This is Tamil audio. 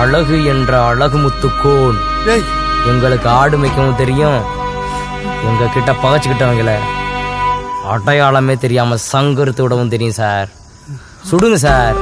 அழகு என்ற அழகு முத்துக்கோன் எங்களுக்கு ஆடு மேய்க்கவும் தெரியும். எங்க கிட்ட பகச்சுக்கிட்டவங்கள. அடையாளமே தெரியாம சங்கருத்து விடவும் தெரியும் சார். சுடுங்க சார்